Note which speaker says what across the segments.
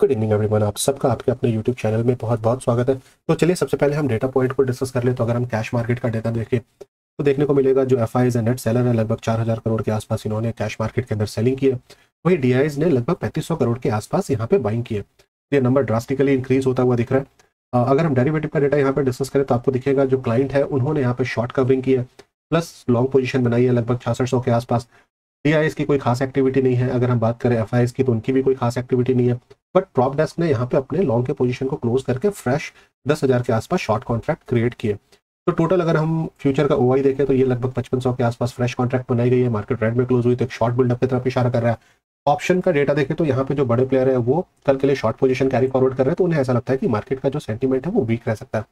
Speaker 1: Good evening everyone आप सबका आपके अपने यूट्यूब चैनल में बहुत बहुत स्वागत है। तो चलिए, सबसे पहले हम डेटा पॉइंट को डिस्कस कर ले। तो अगर हम कैश मार्केट का डेटा देखें तो देखने को मिलेगा जो एफ़ आई नेट सेलर है, लगभग चार हज़ार करोड़ के आसपास इन्होंने कैश मार्केट के अंदर सेलिंग की है। वही डी ने लगभग पैंतीस सौ करोड़ के आसपास यहाँ पे बाइंग किए ये नंबर ड्रास्टिकली इंक्रीज होता हुआ दिख रहा है। अगर हम डेरिवेटिव का डेटा यहाँ पे डिस्कस करें तो आपको दिखेगा जो क्लाइंट है, उन्होंने यहाँ पे शॉर्ट कवरिंग की है प्लस लॉन्ग पोजीशन बनाई है लगभग छियासठ सौ के आसपास। डी की कोई खास एक्टिविटी नहीं है। अगर हम बात करें एफ़ की तो उनकी भी कोई खास एक्टिविटी नहीं है। बट प्रॉप डेस्क ने यहाँ पे अपने लॉन्ग के पोजीशन को क्लोज करके फ्रेश दस हज़ार के आसपास शॉर्ट कॉन्ट्रैक्ट क्रिएट किए। तो टोटल अगर हम फ्यूचर का ओआई देखें तो ये लगभग पचपन सौ के आसपास फ्रेश कॉन्ट्रैक्ट बनाई गई है। मार्केट रेड में क्लोज हुई तो एक शॉर्ट बिल्डअप की तरफ़ इशारा कर रहा है। ऑप्शन का डेटा देखें तो यहाँ पे जो बड़े प्लेयर है वो कल के लिए शॉर्ट पोजिशन कैरी फॉरवर्ड कर रहे हैं तो उन्हें ऐसा लगता है कि मार्केट का जो सेंटीमेंट है वो वीक रह सकता है।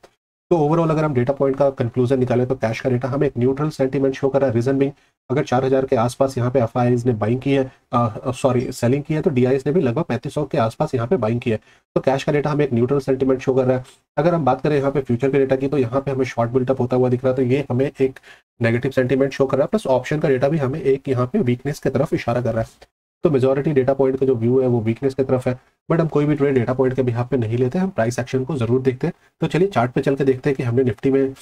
Speaker 1: तो ओवरऑल अगर हम डेटा पॉइंट का कंक्लूजन निकाले तो कैश का डेटा हमें एक न्यूट्रल सेंटीमेंट शो कर रहा है। रीजन बिंग अगर चार हज़ार के आसपास यहाँ पे एफ़ ने बाइंग की है सॉरी सेलिंग की है तो डी ने भी लगभग पैंतीस के आसपास यहाँ पे बाइंग की है। तो कैश का डेटा हमें एक न्यूट्रल सेंटीमेंट शो कर रहा है। अगर हम बात करें यहाँ पे फ्यूचर के डेटा की तो यहाँ पे हमें शॉर्ट बिल्टअप होता हुआ दिख रहा है। तो ये हमें एक नेगेटिव सेंटीमेंट शो कर रहा है। प्लस ऑप्शन का डेटा भी हमें एक यहाँ पे वीकनेस की तरफ़ इशारा कर रहा है। तो मेजोरिटी डेटा पॉइंट का जो व्यू है, वो वीकनेस की तरफ़ है। बट हम कोई भी ट्रेड डेटा पॉइंट के बिहार पे नहीं लेते, हम प्राइस एक्शन को ज़रूर देखते हैं। तो चलिए चार्ट पे चल के देखते हैं कि हमने निफ्टी में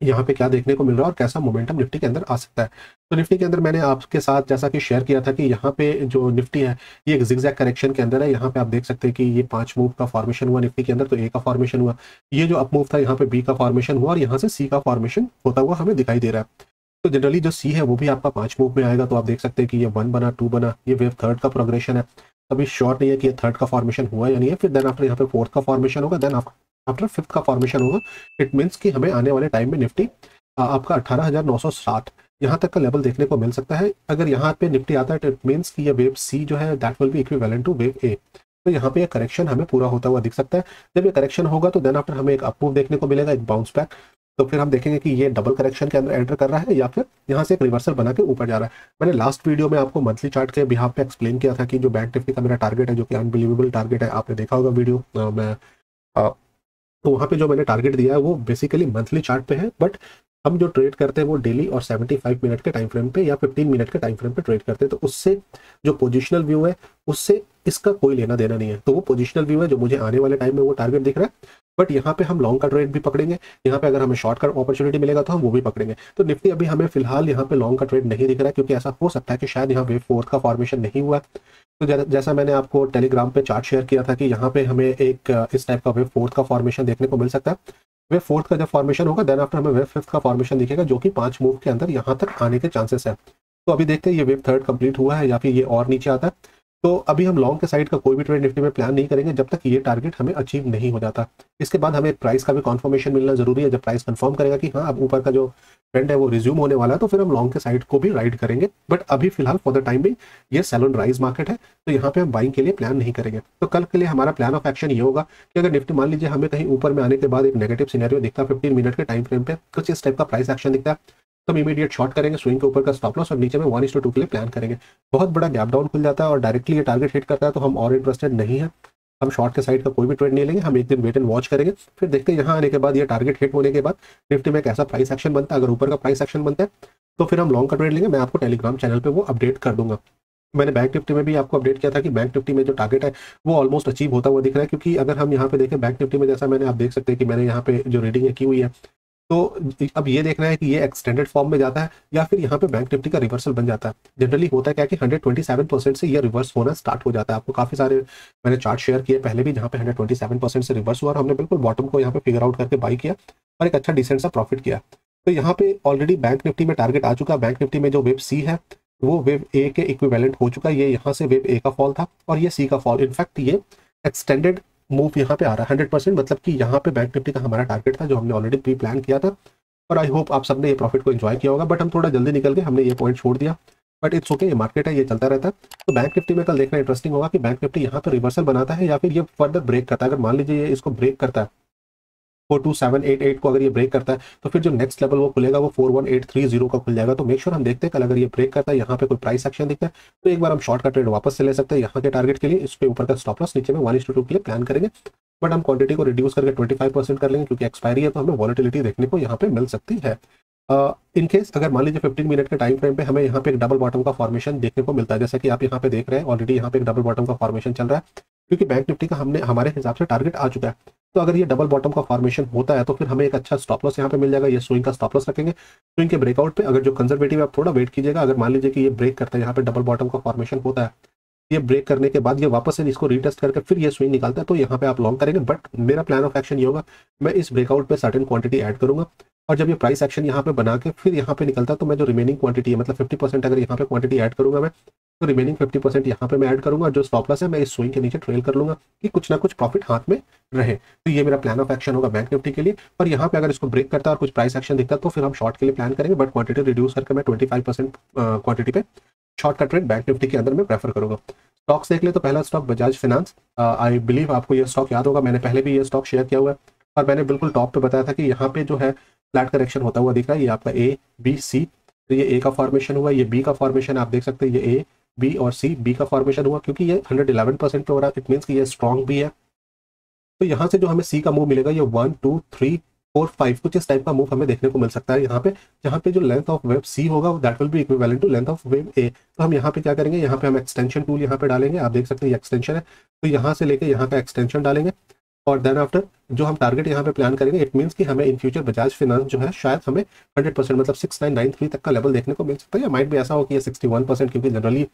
Speaker 1: यहाँ पे क्या देखने को मिल रहा है और कैसा मोमेंटम निफ्टी के अंदर आ सकता है। तो निफ्टी के अंदर मैंने आपके साथ जैसा कि शेयर किया था कि यहाँ पे जो निफ्टी है, ये एक जिग्जैक करेक्शन के अंदर है। यहाँ पे आप देख सकते हैं कि ये पाँच मूव का फॉर्मेशन हुआ निफ्टी के अंदर तो ए का फॉर्मेशन हुआ। ये जो अप मूव था, यहाँ पे बी का फॉर्मेशन हुआ और यहाँ से सी का फॉर्मेशन होता हुआ हमें दिखाई दे रहा है। तो जनरली जो सी है, वो भी आपका पाँच मूव में आएगा। तो आप देख सकते हैं कि ये वन बना टू बना, ये वेव थर्ड का प्रोग्रेशन है। अभी शॉर्ट नहीं है कि ये थर्ड का फॉर्मेशन हुआ या नहीं है, फिर देन आफ्टर यहाँ पे फोर्थ का फॉर्मेशन होगा देन आफ्टर फिफ्थ का फॉर्मेशन होगा। इट मीन्स कि हमें आने वाले टाइम में निफ्टी आपका अट्ठारह हज़ार नौ सौ साठ, यहाँ तक का लेवल देखने को मिल सकता है। अगर यहाँ पे निफ्टी आता है तो इट मीन्स कि ये वेव सी जो है that will be equivalent to wave A तो यहाँ पे ये करेक्शन हमें पूरा होता हुआ दिख सकता है। जब ये करेक्शन होगा तो देन आफ्टर हमें एक अप्रूव देखने को मिलेगा, एक बाउंस बैक तो फिर हम देखेंगे कि ये डबल करेक्शन के अंदर एंटर कर रहा है या फिर यहाँ से एक रिवर्सल बना के ऊपर जा रहा है। मैंने लास्ट वीडियो में आपको मंथली चार्ट के बिहार पे एक्सप्लेन किया था कि जो बैंक निफ्टी का मेरा टारगेट है जो कि अनबिलीवेबल टारगेट है आपने देखा होगा वीडियो मैं आ, तो वहाँ पे जो मैंने टारगेट दिया है वो बेसिकली मंथली चार्ट पे है बट हम जो ट्रेड करते हैं वो डेली और 75 मिनट के टाइम फ्रेम पे या 15 मिनट के टाइम फ्रेम पे ट्रेड करते हैं तो उससे जो पोजिशनल व्यू है उससे इसका कोई लेना देना नहीं है। तो वो पोजिशनल व्यू है जो मुझे आने वाले टाइम में वो टारगेट दिख रहा है। बट यहाँ पे हम लॉन्ग का ट्रेड भी पकड़ेंगे। यहाँ पे अगर हमें शॉर्ट का अपॉर्चुनिटी मिलेगा तो हम वो भी पकड़ेंगे। तो निफ्टी अभी हमें फ़िलहाल यहाँ पे लॉन्ग का ट्रेड नहीं दिख रहा है, क्योंकि ऐसा हो सकता है कि शायद यहाँ पे फोर्थ का फॉर्मेशन नहीं हुआ। तो जैसा मैंने आपको टेलीग्राम पे चार्ट शेयर किया था कि यहाँ पे हमें एक, इस टाइप का वेव फोर्थ का फॉर्मेशन देखने को मिल सकता है। वेव फोर्थ का जब फॉर्मेशन होगा देन आफ्टर हमें वेव फिफ्थ का फॉर्मेशन दिखेगा, जो कि पाँच मूव के अंदर यहाँ तक आने के चांसेस है। तो अभी देखते हैं ये वेव थर्ड कंप्लीट हुआ है या फिर ये और नीचे आता है। तो अभी हम लॉन्ग के साइड का कोई भी ट्रेड निफ्टी में प्लान नहीं करेंगे जब तक ये टारगेट हमें अचीव नहीं हो जाता। इसके बाद हमें प्राइस का भी कॉन्फर्मेशन मिलना ज़रूरी है। जब प्राइस कंफर्म करेगा कि हाँ अब ऊपर का जो ट्रेंड है वो रिज्यूम होने वाला है तो फिर हम लॉन्ग के साइड को भी राइड करेंगे। बट अभी फ़िलहाल फॉर द टाइम भी ये सेलोन राइज मार्केट है तो यहाँ पे हम बाइंग के लिए प्लान नहीं करेंगे। तो कल के लिए हमारा प्लान ऑफ़ एक्शन ये होगा कि अगर निफ्टी मान लीजिए हमें कहीं ऊपर में आने के बाद एक नेगेटिव सीनेरियो दिखता है फिफ्टीन मिनट के टाइम फ्रेम पे, कुछ इस टाइप का प्राइस एक्शन दिखता है। तो हम इमीडिएट शॉर्ट करेंगे स्विंग के ऊपर का स्टॉप लॉस और नीचे में वन इस टू के लिए प्लान करेंगे। बहुत बड़ा गैप डाउन खुल जाता है और डायरेक्टली ये टारगेट हिट करता है तो हम और इंटरेस्टेड नहीं है। हम शॉर्ट के साइड का कोई भी ट्रेड नहीं लेंगे, हम एक दिन वेट एंड वॉच करेंगे। फिर देखते हैं, यहाँ आने के बाद, ये टारगेट हिट होने के बाद निफ्टी में कैसा प्राइस एक्शन बनता है, अगर ऊपर का प्राइस एक्शन बनता है तो फिर हम लॉन्ग का ट्रेड लेंगे। मैं आपको टेलीग्राम चैनल पर वो अपडेट कर दूँगा। मैंने बैंक निफ्टी में भी आपको अपडेट किया था कि बैंक निफ्टी में जो टारगेट है, वो ऑलमोस्ट अचीव होता हुआ दिख रहा है, क्योंकि अगर हम यहाँ पे देखें बैंक निफ्टी में जैसा मैंने आप देख सकते हैं कि मैंने यहाँ पे जो रीडिंग है की हुई है तो अब ये देखना है कि ये एक्सटेंडेड फॉर्म में जाता है या फिर यहाँ पे बैंक निफ्टी का रिवर्सल बन जाता है। जनरली होता है क्या कि 127 परसेंट से ये रिवर्स होना स्टार्ट हो जाता है। आपको काफ़ी सारे मैंने चार्ट शेयर किए पहले भी जहाँ पे 127 परसेंट से रिवर्स हुआ और हमने बिल्कुल बॉटम को यहाँ पे फिगर आउट करके बाई किया और एक अच्छा डिसेंट सा प्रॉफिट किया। तो यहाँ पे ऑलरेडी बैंक निफ्टी में टारगेट आ चुका। है बैंक निफ्टी में जो वेब सी है, वो वेब ए के इक्विवेलेंट हो चुका। है ये यहाँ से वेब ए का फॉल था और ये सी का फॉल इनफैक्ट ये एक्सटेंडेड मूव यहाँ पे आ रहा है हंड्रेड परसेंट मतलब कि यहाँ पे बैंक निफ्टी का हमारा टारगेट था जो हमने ऑलरेडी प्री प्लान किया था। और आई होप आप सबने ये प्रॉफिट को एंजॉय किया होगा बट हम थोड़ा जल्दी निकल के हमने ये पॉइंट छोड़ दिया। बट इट्स ओके ये मार्केट है, ये चलता रहता है। तो बैंक निफ्टी में कल देखना इंटरेस्टिंग होगा कि बैंक निफ्टी यहाँ पर रिवर्सल बनाता है या फिर ये फर्दर ब्रेक करता है। अगर मान लीजिए ये इसको ब्रेक करता है four two seven eight eight को अगर ये ब्रेक करता है तो फिर जो नेक्स्ट लेवल वो खुलेगा, वो four one eight three zero का खुल जाएगा तो मेक श्योर हम देखते हैं कल अगर ये ब्रेक करता है, यहाँ पे कोई प्राइस एक्शन दिखता है तो एक बार हम शॉर्ट का ट्रेड वापस से ले सकते हैं। यहाँ के टारगेट के लिए इसके ऊपर का स्टॉप लॉस नीचे में वन टू के लिए प्लान करेंगे। बट हम क्वांटिटी को रिड्यूस करके ट्वेंटी फाइव परसेंट कर लेंगे, क्योंकि एक्सपायरी है तो हमें वॉलिटिलिटी देखने को यहाँ पे मिल सकती है। इन केस अगर मान लीजिए 15 मिनट के टाइम फ्रेम पे हमें यहाँ पे एक डबल बॉटम का फॉर्मेशन देखने को मिलता है, जैसा कि आप यहाँ पे देख रहे हैं ऑलरेडी यहाँ पे एक डबल बॉटम का फॉर्मेशन चल रहा है, क्योंकि बैंक निफ्टी का हमने, हमारे हिसाब से टारगेट आ चुका है। तो अगर ये डबल बॉटम का फॉर्मेशन होता है तो फिर हमें एक अच्छा स्टॉप लॉस यहाँ पे मिल जाएगा। ये स्विंग का स्टॉप लॉस रखेंगे। स्विंग के ब्रेकआउट पे अगर जो कंजर्वेटिव आप थोड़ा वेट कीजिएगा। अगर मान लीजिए कि ये ब्रेक करता है, यहाँ पे डबल बॉटम का फॉर्मेशन होता है, ये ब्रेक करने के बाद ये वापस से इसको रीटेस्ट करके फिर ये स्विंग निकालता है तो यहाँ पे आप लॉन्ग करेंगे। बट मेरा प्लान ऑफ़ एक्शन ये होगा, मैं इस ब्रेकआउट पे सर्टेन क्वांटिटी ऐड करूँगा और जब ये प्राइस एक्शन यहाँ पे बना के फिर यहाँ पे निकलता है तो मैं जो रिमेनिंग क्वांटिटी है मतलब फिफ्टी परसेंट अगर यहाँ पे क्वांटिटी ऐड करूँगा मैं तो रिमेनिंग फिफ्टी परसेंट यहाँ पे मैं ऐड करूँगा, जो स्टॉप लॉस है, मैं इस स्विंग के नीचे ट्रेल कर लूँगा कि कुछ ना कुछ प्रॉफिट हाथ में रहे। तो ये मेरा प्लान ऑफ़ एक्शन होगा बैंक निफ्टी के लिए। और यहाँ पे अगर इसको ब्रेक करता है और कुछ प्राइस एक्शन दिखता तो फिर हम शॉर्ट के लिए प्लान करेंगे बट क्वांटिटी रिड्यूस करके मैं ट्वेंटी क्वांटिटी पे शॉर्ट का ट्रेड बैंक निफ्टी के अंदर मैं प्रेफर करूँगा। स्टॉक्स देख ले तो पहला stock Bajaj finance I believe आपको ये स्टॉक याद होगा, मैंने पहले भी ये स्टॉक शेयर किया हुआ है। और मैंने बिल्कुल टॉप पे बताया था कि यहाँ पे जो है फ्लैट करेक्शन होता हुआ दिख रहा है, ये आपका ए बी सी तो ये ए का फॉर्मेशन हुआ, ये बी का फॉर्मेशन आप देख सकते हैं, ये ए बी और सी बी का फॉर्मेशन हुआ क्योंकि ये हंड्रेड इलेवन परसेंट पे हो रहा है इट मीन्स कि ये स्ट्रॉन्ग भी है। तो यहाँ से जो हमें सी का मूव मिलेगा, ये one two three four five कुछ इस टाइप का मूव हमें देखने को मिल सकता है यहाँ पे। जहाँ पे जो लेंथ ऑफ़ वेब सी होगा that will be equivalent to length of wave A तो हम यहाँ पे क्या करेंगे, यहाँ पे हम एक्सटेंशन टूल यहाँ पे डालेंगे, आप देख सकते हैं एक्सटेंशन है। तो यहाँ से लेके यहाँ का एक्सटेंशन डालेंगे। और देन आफ्टर जो हम टारगेट यहाँ पे प्लान करेंगे इट मीन्स कि हमें इन फ्यूचर बजाज फाइनेंस जो है, शायद हमें 100 परसेंट मतलब सिक्स नाइन नाइन थ्री तक का लेवल देखने को मिल सकता है। या माइट भी ऐसा हो कि ये सिक्सटी वन परसेंट क्योंकि generally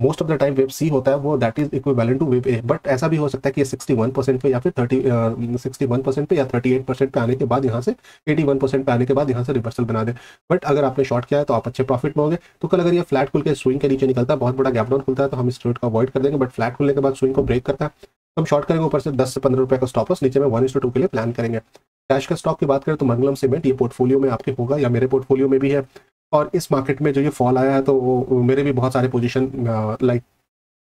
Speaker 1: most of the time wave C होता है, वो that is equivalent to wave A but ऐसा भी हो सकता है कि सिक्सटी वन परसेंट पे या फिर थर्टी सिक्सटी वन परसेंट पे या थर्टी एट परसेंट पे आने के बाद यहाँ से एटी वन परसेंट पे आने के बाद यहाँ से रिवर्सल बना दे। बट अगर आपने शॉर्ट किया है तो आप अच्छे प्रॉफिट में होंगे। तो कल अगर ये फ्लैट खुल के स्विंग के नीचे निकलता है बहुत बड़ा गैप डाउन खुलता है तो हम इस ट्रेड को अवॉइड कर देंगे। बट फ्लैट खुलने के बाद स्विंग को ब्रेक करता है। हम शॉर्ट करेंगे ऊपर से दस से पंद्रह रुपए का स्टॉप नीचे में वन इस टू के लिए प्लान करेंगे। कैश का स्टॉक की बात करें तो मंगलम सीमेंट ये पोर्टफोलियो में आपके होगा या मेरे पोर्टफोलियो में भी है। और इस मार्केट में जो ये फॉल आया है तो मेरे भी बहुत सारे पोजीशन लाइक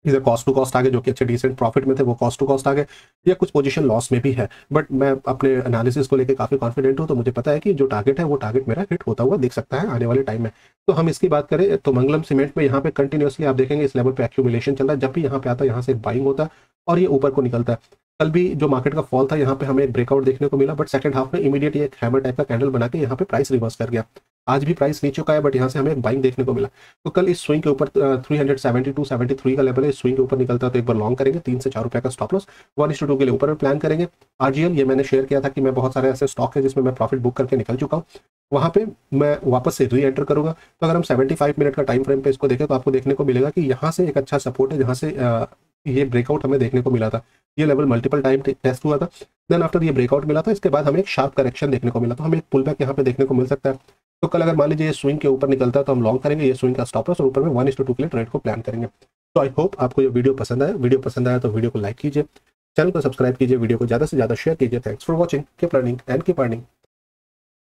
Speaker 1: इधर कॉस्ट टू कॉस्ट आ गए जो कि अच्छे डिसेंट प्रॉफिट में थे, वो कॉस्ट टू कॉस्ट आ गए या कुछ पोजीशन लॉस में भी है। बट मैं अपने एनालिसिस को लेकर काफ़ी कॉन्फिडेंट हूँ तो मुझे पता है कि जो टारगेट है, वो टारगेट मेरा हिट होता हुआ देख सकता है आने वाले टाइम में। तो हम इसकी बात करें तो मंगलम सीमेंट में यहाँ पे कंटिन्यूसली आप देखेंगे इस लेवल पे एक्यूमुलेशन चल रहा है। जब भी यहाँ पे आता है, यहाँ से बाइंग होता है और ये ऊपर को निकलता है। कल भी जो मार्केट का फॉल था, यहाँ पे हमें एक ब्रेकआउट देखने को मिला बट सेकंड हाफ़ में इमीडिएट ये हैमर टाइप का कैंडल बना के यहाँ पे प्राइस रिवर्स कर गया। आज भी प्राइस नीचे का है बट यहाँ से हमें बाइंग देखने को मिला। तो कल इस स्विंग के ऊपर three hundred seventy two seventy three का लेवल है। स्विंग के ऊपर निकलता है तो एक बार लॉन्ग करेंगे, तीन से चार रुपए का स्टॉप लॉस वन टू के लिए ऊपर प्लान करेंगे। आरजीएल ये मैंने शेयर किया था कि मैं बहुत सारे ऐसे स्टॉक है जिसमें मैं प्रॉफिट बुक करके निकल चुका हूँ। वहाँ पे मैं वापस से री एंटर करूँगा। तो अगर हम 75 मिनट का टाइम फ्रेम पे इसको देखें तो आपको देखने को मिलेगा कि यहाँ से एक अच्छा सपोर्ट है, जहाँ से ये ब्रेकआउट हमें देखने को मिला था। ये लेवल मल्टीपल टाइम टेस्ट हुआ था। देन आफ्टर ये ब्रेकआउट मिला था, इसके बाद हमें एक शार्प करेक्शन देखने को मिला। तो हमें एक पुल बैक यहाँ पे देखने को मिल सकता है। तो कल अगर मान लीजिए ये स्विंग के ऊपर निकलता है तो हम लॉन्ग करेंगे, ये स्विंग का स्टॉप लॉस और ऊपर में वन टू के लिए ट्रेड को प्लान करेंगे। तो आई होप आपको ये वीडियो पसंद आया। वीडियो पसंद आया तो वीडियो को लाइक कीजिए। चैनल को सब्सक्राइब कीजिए वीडियो को ज़्यादा से ज़्यादा शेयर कीजिए। Thanks for watching keep learning and keep earning